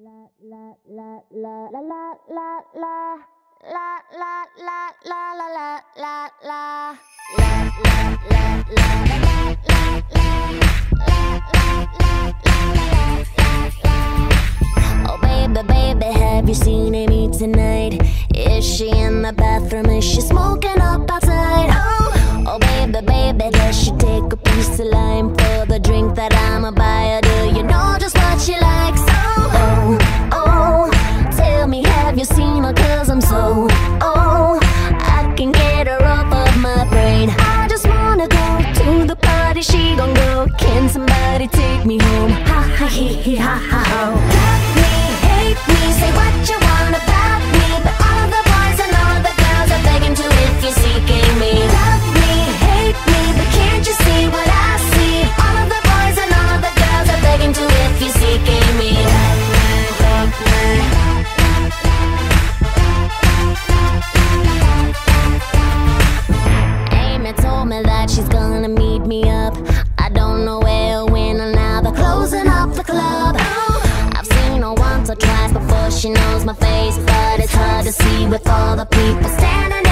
Oh baby, baby, have you seen Amy tonight? Is she in the bathroom? Is she smoking up outside? Oh, oh baby, baby, does she take a piece of lime for the drink that I'ma buy Can somebody take me home? Ha ha he he ha ha ho. Love me, hate me, say what you want about me, but all the boys and all the girls are begging to if you seek Amy. Love me, hate me, but can't you see what I see? All of the boys and all the girls are begging to if you seek Amy. Love me, love me. Amy told me that she's gonna she knows my face, but it's hard to see with all the people standing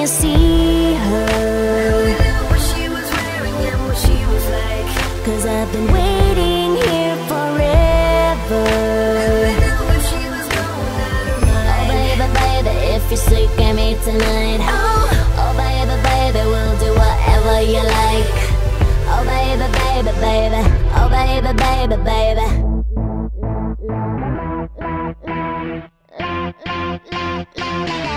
you see her. What she was wearing and what she was like Cause I've been waiting here forever. Oh baby, baby, if you stick at me tonight. Oh. oh baby, baby, we'll do whatever you like. Oh baby, baby, baby. Oh baby, baby, baby. La la la la la